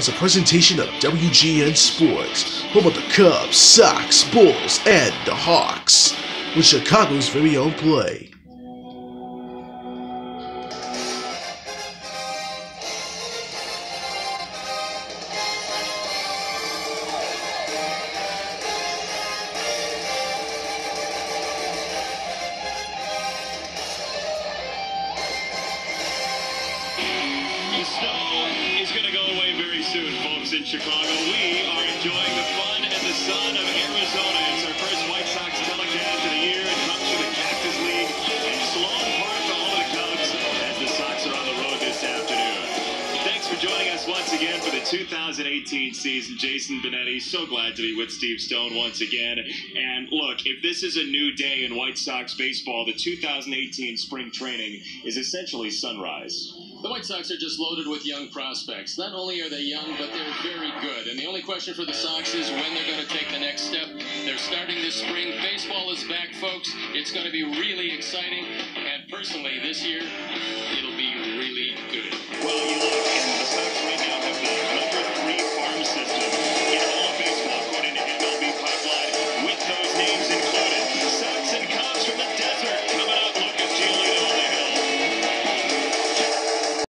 is a presentation of WGN Sports, home of the Cubs, Sox, Bulls, and the Hawks, with Chicago's very own play. Snow is going to go away very soon, folks, in Chicago. We are enjoying the fun and the sun of Arizona. It's our first White Sox telecast of the year. It comes from the Cactus League in Sloan Park, the home of the Cubs, as the Sox are on the road this afternoon. Thanks for joining us once again for the 2018 season. Jason Benetti, so glad to be with Steve Stone once again. And look, if this is a new day in White Sox baseball, the 2018 spring training is essentially sunrise. The White Sox are just loaded with young prospects. Not only are they young, but they're very good. And the only question for the Sox is when they're going to take the next step. They're starting this spring. Baseball is back, folks. It's going to be really exciting. And personally, this year, it'll